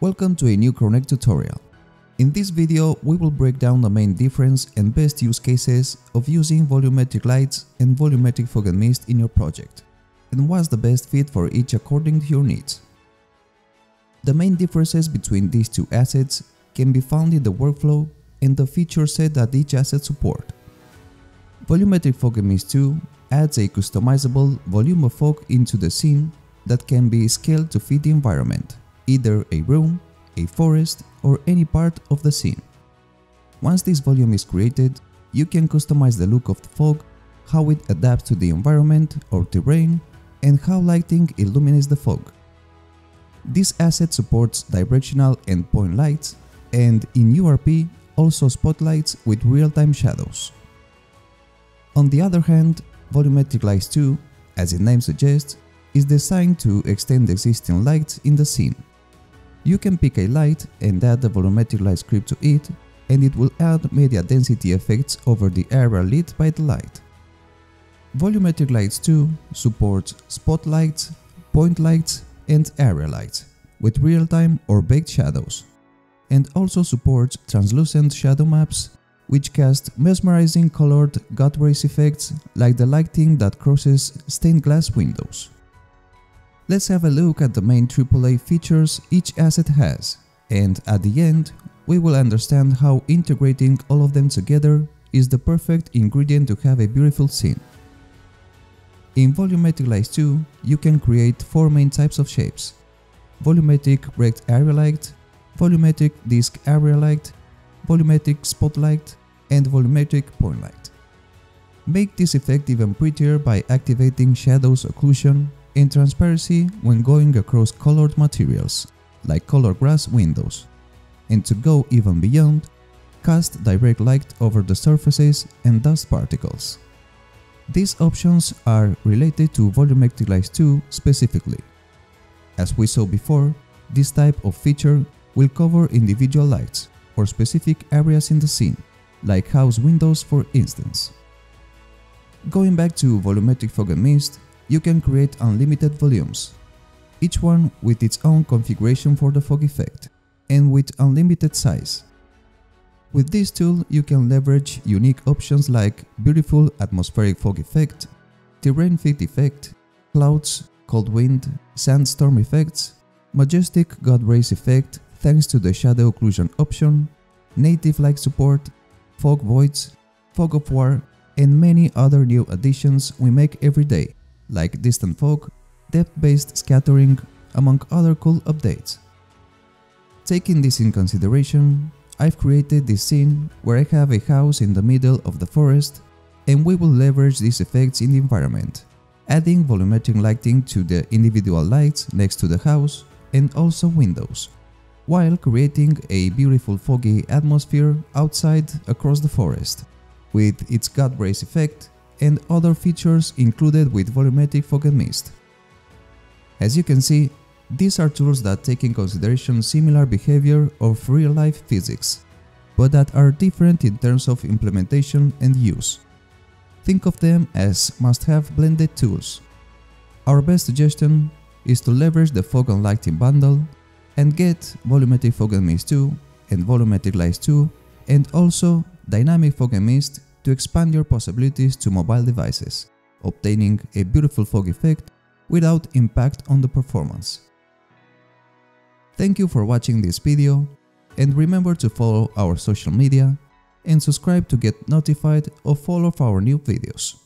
Welcome to a new Kronnect tutorial. In this video, we will break down the main difference and best use cases of using volumetric lights and volumetric fog and mist in your project, and what's the best fit for each according to your needs. The main differences between these two assets can be found in the workflow and the feature set that each asset support. Volumetric Fog and Mist 2 adds a customizable volume of fog into the scene that can be scaled to fit the environment either a room, a forest, or any part of the scene. Once this volume is created, you can customize the look of the fog, how it adapts to the environment or terrain, and how lighting illuminates the fog. This asset supports directional and point lights, and in URP also spotlights with real-time shadows. On the other hand, Volumetric Lights 2, as its name suggests, is designed to extend existing lights in the scene. You can pick a light and add the volumetric light script to it and it will add media density effects over the area lit by the light. Volumetric Lights 2 supports spotlights, point lights and area lights with real-time or baked shadows and also supports translucent shadow maps which cast mesmerizing colored god rays effects like the lighting that crosses stained glass windows. Let's have a look at the main AAA features each asset has, and at the end, we will understand how integrating all of them together is the perfect ingredient to have a beautiful scene. In Volumetric Lights 2, you can create four main types of shapes. Volumetric Rect Area Light, Volumetric Disk Area Light, Volumetric Spotlight, and Volumetric Point Light. Make this effect even prettier by activating Shadows Occlusion and transparency when going across colored materials, like colored glass windows. And to go even beyond, cast direct light over the surfaces and dust particles. These options are related to Volumetric Lights 2 specifically. As we saw before, this type of feature will cover individual lights or specific areas in the scene, like house windows for instance. Going back to Volumetric Fog and Mist, you can create unlimited volumes, each one with its own configuration for the fog effect, and with unlimited size. With this tool, you can leverage unique options like beautiful atmospheric fog effect, terrain fit effect, clouds, cold wind, sandstorm effects, majestic god rays effect thanks to the shadow occlusion option, native light support, fog voids, fog of war, and many other new additions we make every day like distant fog, depth-based scattering, among other cool updates. Taking this in consideration, I've created this scene where I have a house in the middle of the forest and we will leverage these effects in the environment, adding volumetric lighting to the individual lights next to the house and also windows, while creating a beautiful foggy atmosphere outside across the forest, with its god rays effect and other features included with volumetric fog and mist. As you can see, these are tools that take in consideration similar behavior of real-life physics, but that are different in terms of implementation and use. Think of them as must-have blended tools. Our best suggestion is to leverage the Fog and Lighting bundle and get Volumetric Fog and Mist 2 and Volumetric Lights 2 and also Dynamic Fog and Mist to expand your possibilities to mobile devices, obtaining a beautiful fog effect without impact on the performance. Thank you for watching this video and remember to follow our social media and subscribe to get notified of all of our new videos.